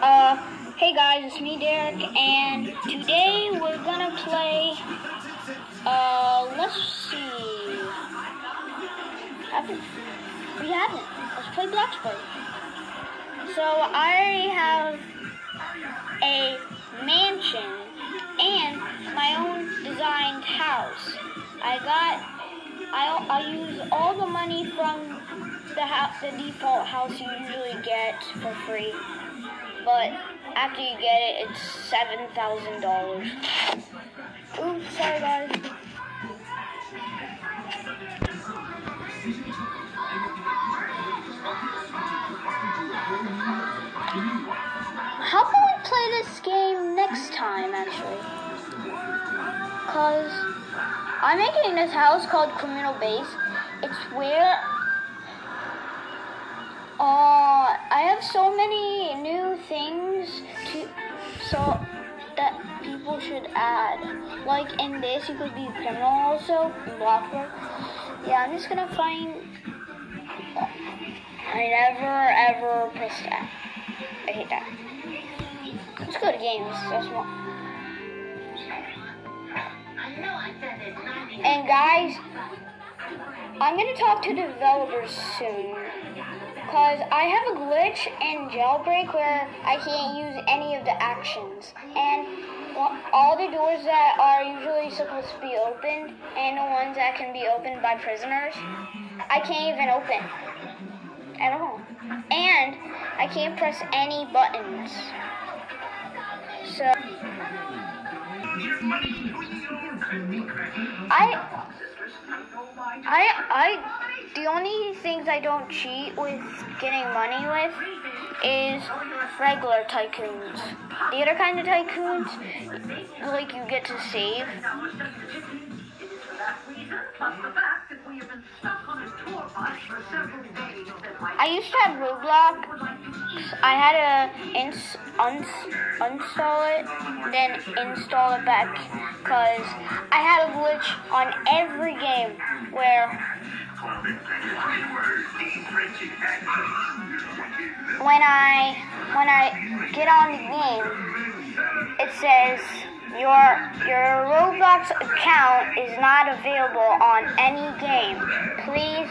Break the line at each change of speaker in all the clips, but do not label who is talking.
Uh, hey guys, it's me, Derek, and today we're gonna play. Uh, let's see. Haven't we haven't? Let's play Bloxburg. So I already have a mansion and my own designed house. I got. I I use all the money from the the default house you usually get for free but after you get it, it's seven thousand dollars. Oops, sorry guys. How can we play this game next time, actually? Cause I'm making this house called Criminal Base. It's where uh, I have so many new things to so that people should add. Like in this, you could be criminal also Bloxburg. Yeah, I'm just gonna find. I never ever press that. I hate that. Let's go to games. That's more. And guys, I'm gonna talk to developers soon. Cause I have a glitch in jailbreak where I can't use any of the actions. And all the doors that are usually supposed to be opened and the ones that can be opened by prisoners, I can't even open at all. And I can't press any buttons. So I I I the only things I don't cheat with getting money with is regular tycoons. The other kind of tycoons, like you get to save. I used to have Roblox. I had to ins- uns- uninstall it, then install it back, because I had a glitch on every game where when I when I get on the game, it says your your Roblox account is not available on any game. Please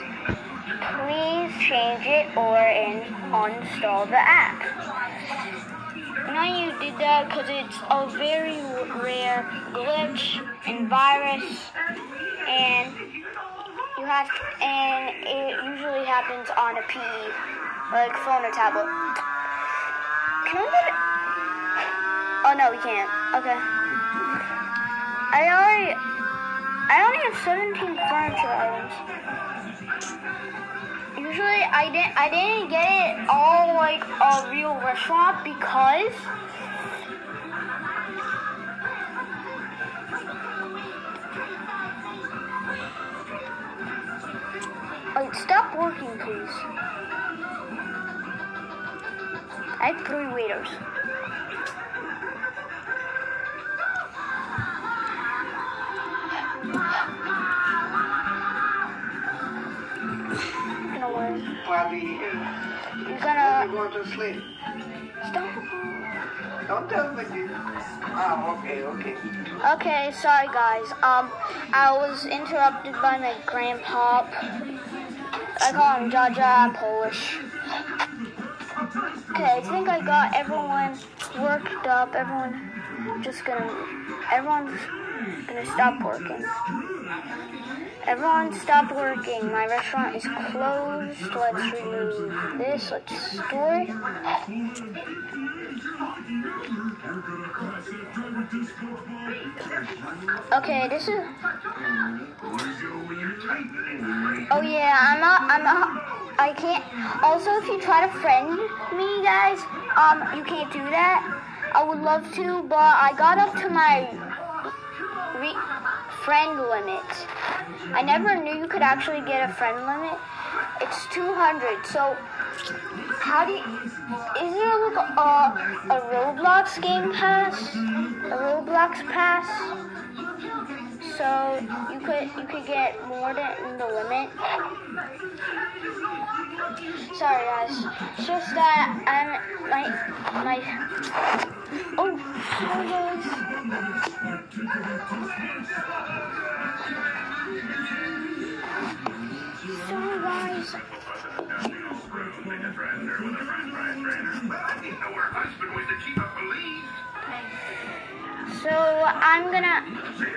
please change it or in, uninstall the app. I you did that because it's a very rare glitch and virus and have and it usually happens on a PE, like phone or tablet. Can we get? Oh no, we can't. Okay. I already, I only have 17 furniture items. Usually, I didn't, I didn't get it all like a real restaurant because. Please. I have three waiters. Gonna work.
While we here,
You're gonna
going to sleep.
stop.
Don't tell me you. Oh, okay, okay.
Okay, sorry guys. Um, I was interrupted by my grandpa. I call him um, Jaja. I'm Polish. Okay, I think I got everyone worked up. Everyone just gonna. Everyone's gonna stop working. Everyone stop working. My restaurant is closed. Let's remove this. Let's store. Okay, this is. Oh yeah, I'm not. I'm not. I can't. Also, if you try to friend me, guys, um, you can't do that. I would love to, but I got up to my friend limit. I never knew you could actually get a friend limit. It's 200. So, how do you, is there like a, a Roblox game pass? A Roblox pass? So you could you could get more than the limit. Sorry, guys. It's just that I'm my my. Oh, sorry, guys. Sorry, guys. So I'm gonna.